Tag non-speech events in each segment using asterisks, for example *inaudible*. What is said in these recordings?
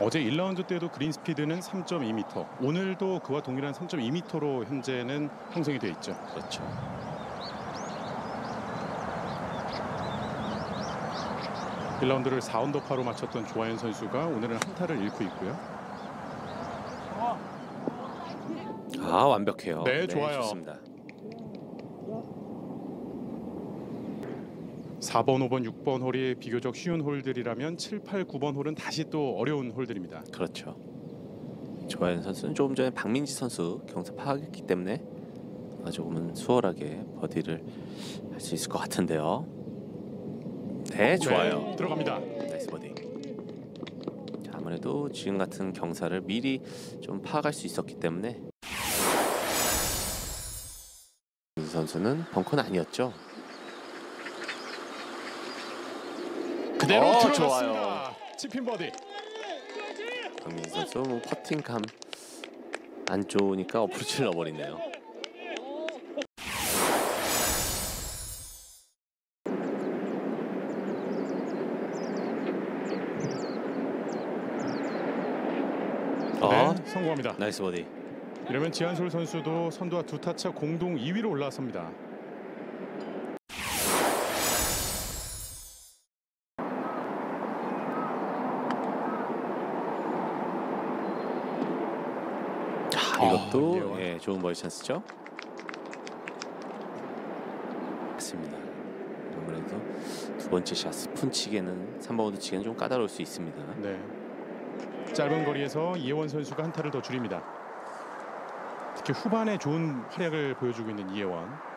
어제 1라운드 때도 그린 스피드는 3.2m. 오늘도 그와 동일한 3.2m로 현재는 형성이 돼 있죠. 그렇죠. 일라운드를 4언더파로 마쳤던 조하연 선수가 오늘은 한타를 잃고 있고요. 아 완벽해요. 네, 좋아요. 좋습니다. 4번, 5번, 6번 홀이 비교적 쉬운 홀들이라면 7, 8, 9번 홀은 다시 또 어려운 홀들입니다. 그렇죠. 조아연 선수는 조금 전에 박민지 선수 경사 파악했기 때문에 아, 조금은 수월하게 버디를 할 수 있을 것 같은데요. 네, 좋아요. 네, 들어갑니다. nice birdie. 자, 아무래도 지금 같은 경사를 미리 좀 파악할 수 있었기 때문에 이 선수는 벙커는 아니었죠. 그대로 어, 들어갔습니다. 좋아요. chip-in birdie. 박민지 선수 뭐 퍼팅감 안 좋으니까 어프로치를 넣어버리네요. 어, 네, 성공합니다. nice birdie. 이러면 지한솔 선수도 선두와 두 타차 공동 2위로 올라섭니다. 자, 아, 이것도 이해와. 예, 좋은 버디 찬스죠. 맞습니다. 아무래도 두 번째 샷 스푼 치기에는 3번 우드 치기는 좀 까다로울 수 있습니다. 네. 짧은 거리에서 이혜원 선수가 한타를 더 줄입니다. 특히 후반에 좋은 활약을 보여주고 있는 이혜원.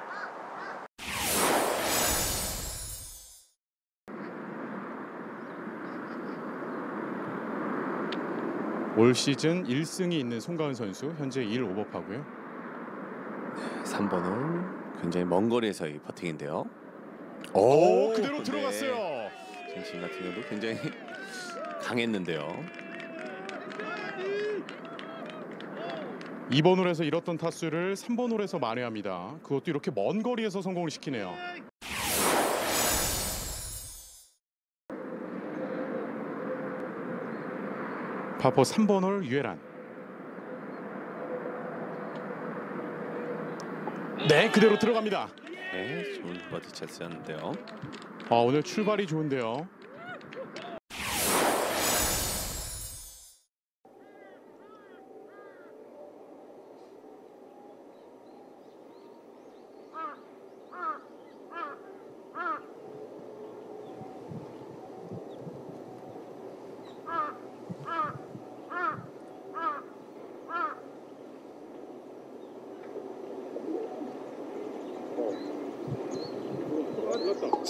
올 시즌 1승이 있는 송가은 선수 현재 1 오버파고요. 3번은 굉장히 먼 거리에서의 퍼팅인데요. 오, 그대로 네. 들어갔어요. 정신 같은 경우도 굉장히 강했는데요. 2번 홀에서 잃었던 타수를 3번 홀에서 만회합니다. 그것도 이렇게 먼 거리에서 성공을 시키네요. 파포 3번 홀 유에란. 네, 그대로 들어갑니다. 네, 좋은 버디 찬스였는데요. 아, 오늘 출발이 좋은데요.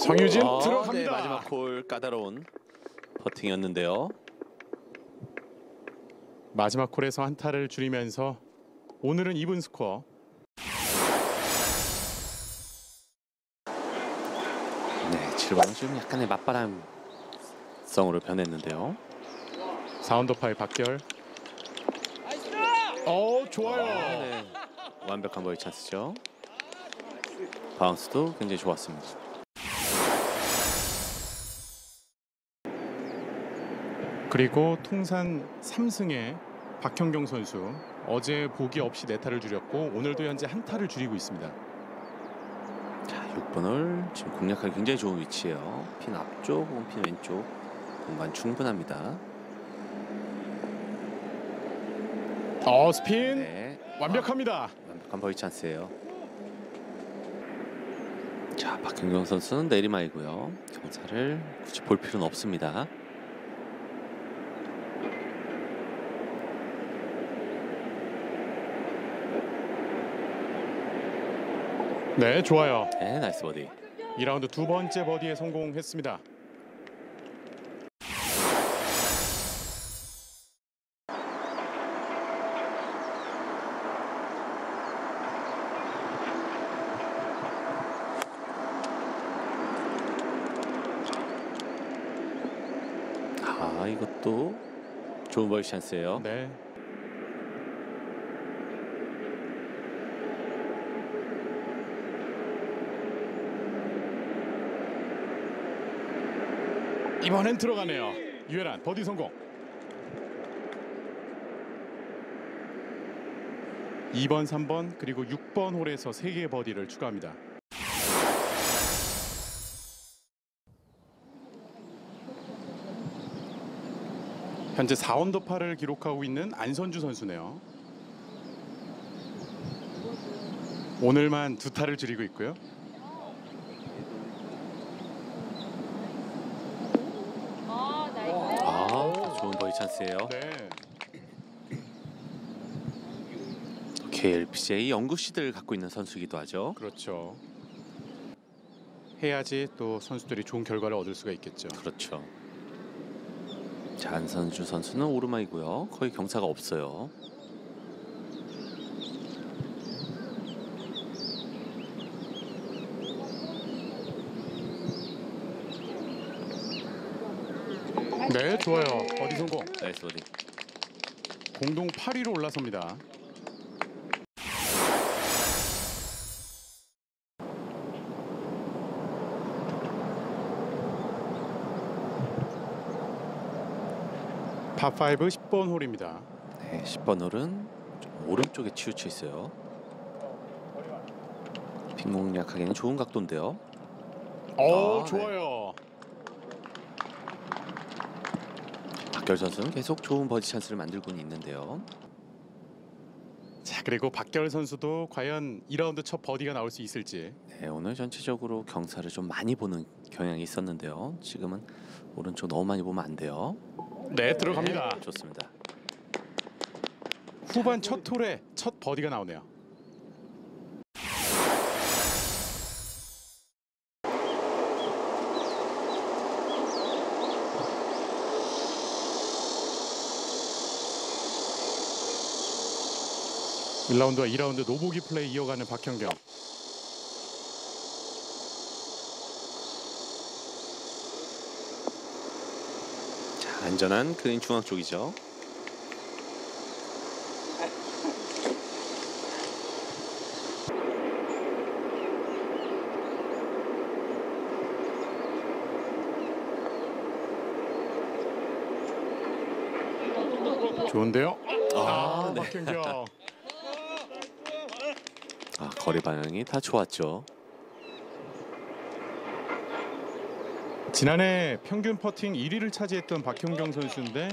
성유진 아, 네, 들어갑니다. 마지막 홀 까다로운 퍼팅이었는데요. 마지막 홀에서 한타를 줄이면서 오늘은 이분 스코어 네, 7번은 좀 약간의 맞바람성으로 변했는데요. 4언더파의 박결. 어 좋아요. 네, 완벽한 버디 찬스죠. 바운스도 굉장히 좋았습니다. 그리고 통산 3승의 박현경 선수 어제 보기 없이 네 타를 줄였고 오늘도 현재 한 타를 줄이고 있습니다. 자, 6번을 지금 공략하기 굉장히 좋은 위치예요. 핀 앞쪽 혹은 핀 왼쪽 공간 충분합니다. 어 스핀 네, 완벽합니다. 완벽한 버디 찬스예요. 자, 박현경 선수는 내리막이고요. 경사를 굳이 볼 필요는 없습니다. 네 좋아요. 네, nice birdie. 2라운드 두 번째 버디에 성공했습니다. 아, 이것도 좋은 버디 찬스예요. 네. 이번엔 들어가네요. 유해란 버디 성공. 2번, 3번 그리고 6번 홀에서 3개의 버디를 추가합니다. 현재 4원 더파를 기록하고 있는 안선주 선수네요. 오늘만 두 타를 줄이고 있고요. 찬스예요. 네. KLPGA 연구 시드를 갖고 있는 선수이기도 하죠. 그렇죠. 해야지 또 선수들이 좋은 결과를 얻을 수가 있겠죠. 그렇죠. 자, 안선주 선수는 오르막이고요. 거의 경사가 없어요. 네, 좋아요. 버디 성공. 나이스 버디. 공동 8위로 올라섭니다. 파5 10번 홀입니다. 네, 10번 홀은 좀 오른쪽에 치우쳐 있어요. 핀 공략하기에는 좋은 각도인데요. 오, 아, 네. 좋아요. 박결 선수는 계속 좋은 버디 찬스를 만들고는 있는데요. 자, 그리고 박결 선수도 과연 2라운드 첫 버디가 나올 수 있을지. 네, 오늘 전체적으로 경사를 좀 많이 보는 경향이 있었는데요. 지금은 오른쪽 너무 많이 보면 안 돼요. 네, 들어갑니다. 네, 좋습니다. 후반 첫 홀에 첫 버디가 나오네요. 일라운드와 2라운드 노보기 플레이 이어가는 박현경. 자, 안전한 그린 중앙 쪽이죠. 좋은데요? 아, 네. 박현경. 아, 거리 반응이 다 좋았죠. 지난해 평균 퍼팅 1위를 차지했던 박현경 선수인데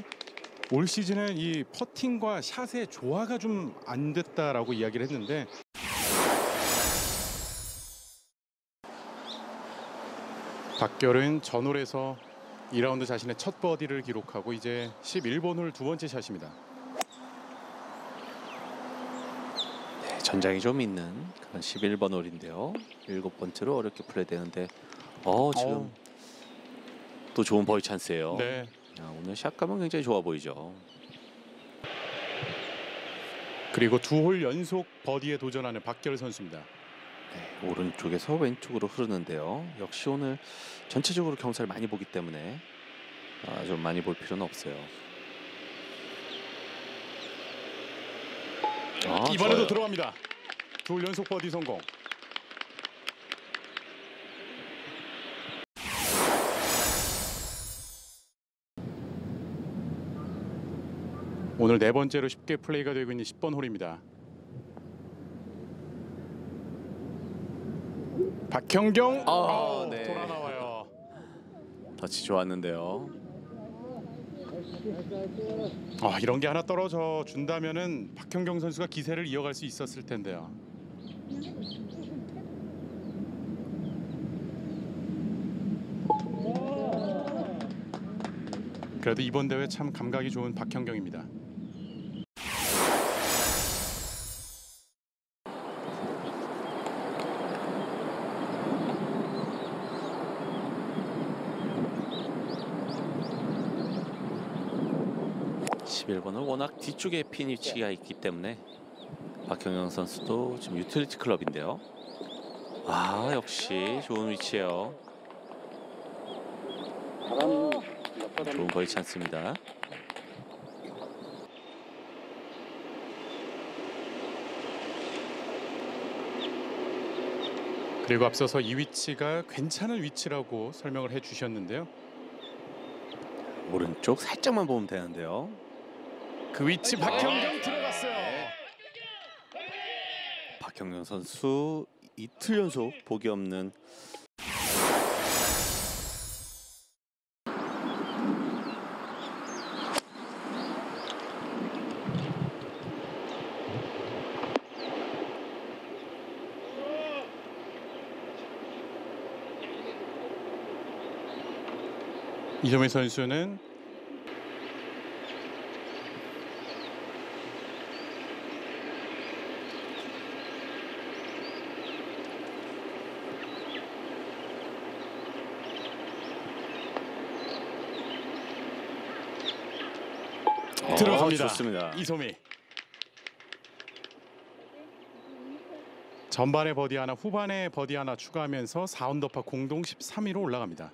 올 시즌은 이 퍼팅과 샷의 조화가 좀 안 됐다라고 이야기를 했는데 박결은 전홀에서 2라운드 자신의 첫 버디를 기록하고 이제 11번 홀 두 번째 샷입니다. 전장이 좀 있는 그런 11번 홀인데요. 일곱 번째로 어렵게 플레이되는데 어 지금 어우, 또 좋은 버디 찬스예요. 네. 야, 오늘 샷감은 굉장히 좋아 보이죠. 그리고 두 홀 연속 버디에 도전하는 박결 선수입니다. 네, 오른쪽에서 왼쪽으로 흐르는데요. 역시 오늘 전체적으로 경사를 많이 보기 때문에 아, 좀 많이 볼 필요는 없어요. 아, 이번에도 좋아요. 들어갑니다. 두홀 연속 버디 성공. 오늘 네 번째로 쉽게 플레이가 되고 있는 10번 홀입니다. 박형경 아, 아우, 네. 돌아 나와요. 터치 좋았는데요. 아, 이런 게 하나 떨어져 준다면은 박형경 선수가 기세를 이어갈 수 있었을 텐데요. 그래도 이번 대회 참 감각이 좋은 박형경입니다. 십일 번은 워낙 뒤쪽에 핀 위치가 있기 때문에 박현경 선수도 지금 유틸리티 클럽인데요. 아 역시 좋은 위치예요. 좋은 버디 찬스입니다. 그리고 앞서서 이 위치가 괜찮은 위치라고 설명을 해 주셨는데요. 오른쪽 살짝만 보면 되는데요. 그 위치 박형경 아, 들어갔어요. 네. 박경영 선수 이틀 연속 보기 없는 이정혜 선수는 들어갑니다. 어, 좋습니다. 이소미. 전반에 버디 하나, 후반에 버디 하나 추가하면서 4언더파 공동 13위로 올라갑니다.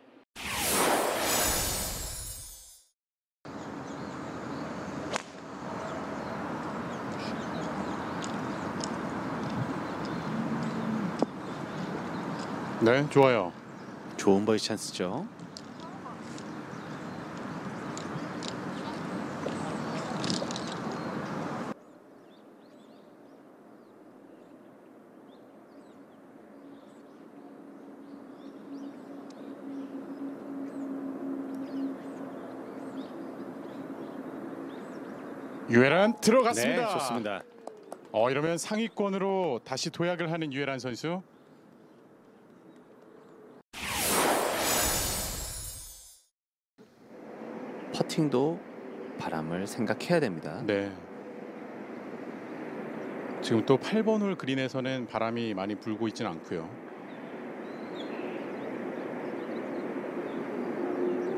네, 좋아요. 좋은 버디 찬스죠. 유에란 들어갔습니다. 네, 좋습니다. 어 이러면 상위권으로 다시 도약을 하는 유에란 선수. 퍼팅도 바람을 생각해야 됩니다. 네. 지금 또 8번 홀 그린에서는 바람이 많이 불고 있지는 않고요.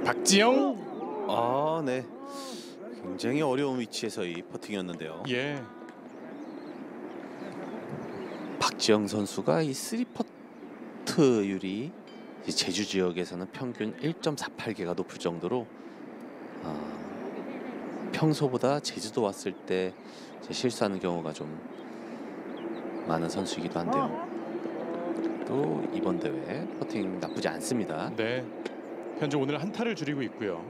박지영, 아, 네. 굉장히 어려운 위치에서의 퍼팅이었는데요. 예, 박지영 선수가 이 3퍼트율이 이 제주 지역에서는 평균 1.48개가 높을 정도로 아, 평소보다 제주도 왔을 때 실수하는 경우가 좀 많은 선수이기도 한데요. 또 이번 대회 퍼팅 나쁘지 않습니다. 네. 현재 오늘 한타를 줄이고 있고요.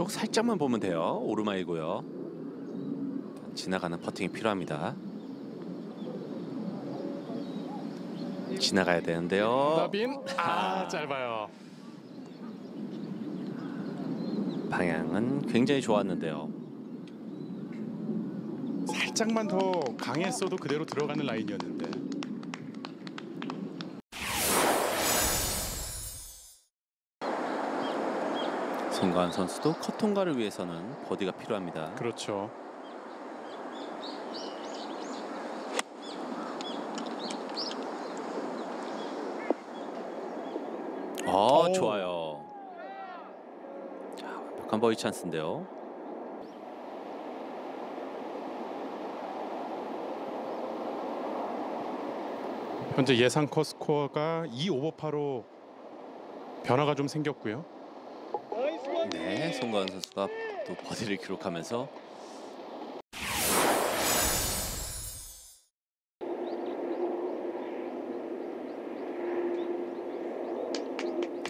네, 오른쪽 살짝만 보면 돼요. 오르막이고요. 지나가는 퍼팅이 필요합니다. 지나가야 되는데요. 나빈, 아 짧아요. 방향은 굉장히 좋았는데요. 살짝만 더 강했어도 그대로 들어가는 라인이었는데. 송가은 선수도 컷 통과를 위해서는 버디가 필요합니다. 그렇죠. 아, 오. 좋아요. 자, 완벽한 버디 찬스인데요. 현재 예상 컷 스코어가 2 오버 파로 변화가 좀 생겼고요. 네, 송가은 선수가 또 버디를 기록하면서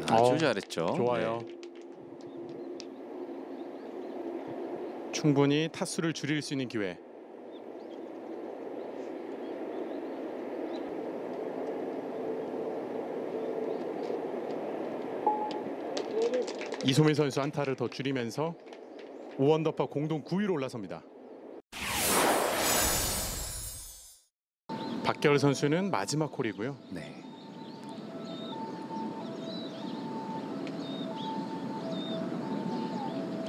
아주 어, 잘했죠. 좋아요. 네. 충분히 타수를 줄일 수 있는 기회. 이소민 선수 한타를 더 줄이면서 5언더파 공동 9위로 올라섭니다. 박겨울 선수는 마지막 홀이고요. 네.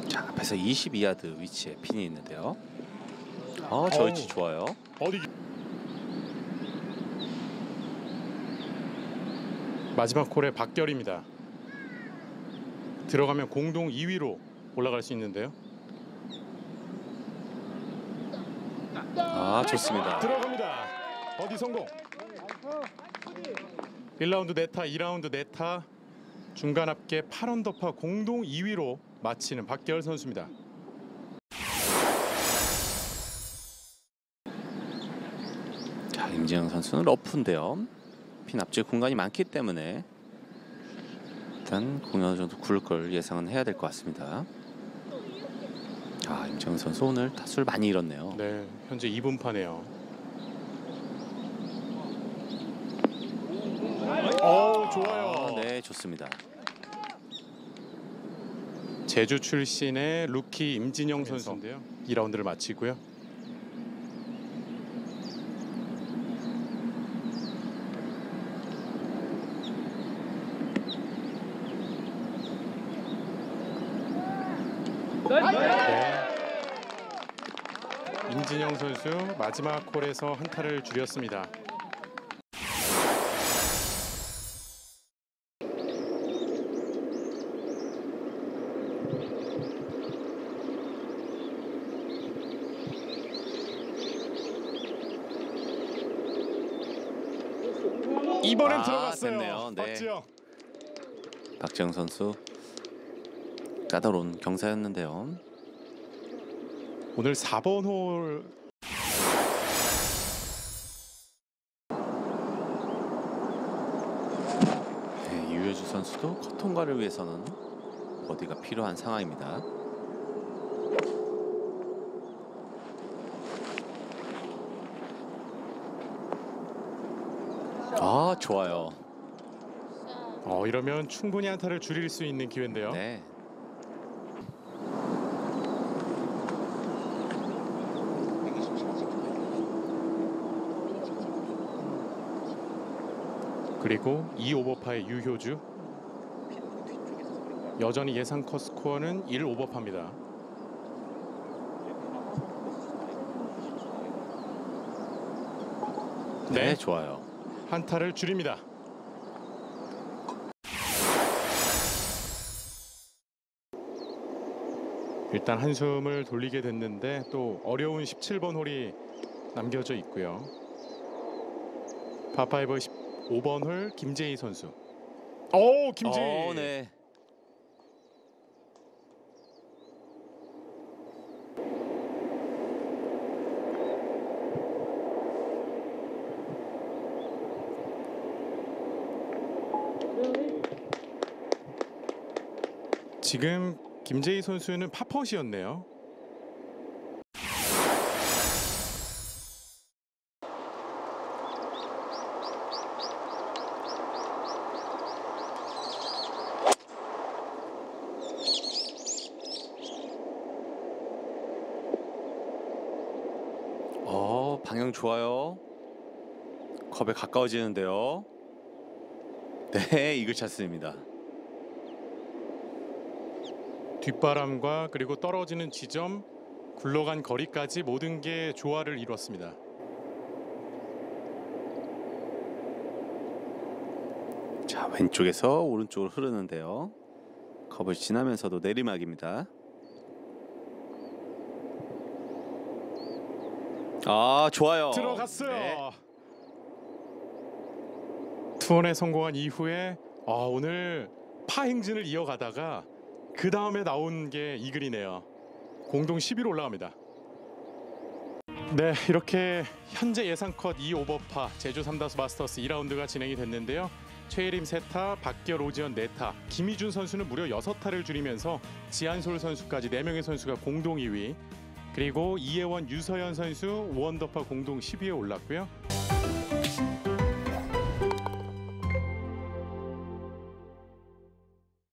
자, 앞에서 22야드 위치에 핀이 있는데요. 어, 저 위치. 좋아요. 어디 마지막 홀의 박결입니다. 들어가면 공동 2위로 올라갈 수 있는데요. 아, 좋습니다. 들어갑니다. 어디 성공. 1라운드 네타, 2라운드 네타 중간 합계 8언더파 공동 2위로 마치는 박결 선수입니다. 자, 임지영 선수는 러프인데요. 핀 앞쪽 공간이 많기 때문에 일단 공이 어느 정도 굴 걸 예상은 해야 될 것 같습니다. 아 임정은 선수 오늘 타수를 많이 잃었네요. 네, 현재 2분 파네요. 어, 좋아요. 아, 네 좋습니다. 제주 출신의 루키 임진영 선수인데요. 2라운드를 마치고요. 임진영 선수 마지막 홀에서 한타를 줄였습니다. 이번엔 아, 들어갔어요. 됐네요. 네. 박지영. 박지영 선수 까다로운 경사였는데요. 오늘 4번 홀 네, 유효주 선수도 컷 통과를 위해서는 버디가 필요한 상황입니다. 아 좋아요. 어, 이러면 충분히 한타를 줄일 수 있는 기회인데요. 네. 그리고 2 오버파의 유효주 여전히 예상 컷 스코어는 1 오버파입니다. 네, 네, 좋아요. 한타를 줄입니다. 일단 한숨을 돌리게 됐는데 또 어려운 17번 홀이 남겨져 있고요. 파파이버 15번 홀 김재희 선수. 오 김재희. 어, 네. 지금 김재희 선수는 파퍼시였네요. 어 방향 좋아요. 컵에 가까워지는데요. 네 *laughs* 이글 찼습니다. 뒷바람과 그리고 떨어지는 지점, 굴러간 거리까지 모든 게 조화를 이뤘습니다. 자 왼쪽에서 오른쪽으로 흐르는데요. 컵을 지나면서도 내리막입니다. 아 좋아요. 들어갔어요. 네. 투혼에 성공한 이후에 아, 오늘 파 행진을 이어가다가 그 다음에 나온 게 이글이네요. 공동 10위로 올라갑니다. 네, 이렇게 현재 예상 컷 2 오버파 제주 삼다수 마스터스 2라운드가 진행이 됐는데요. 최예림 세타, 박결 오지연 네타, 김희준 선수는 무려 6타를 줄이면서 지한솔 선수까지 4명의 선수가 공동 2위. 그리고 이혜원, 유서연 선수 원더파 공동 10위에 올랐고요.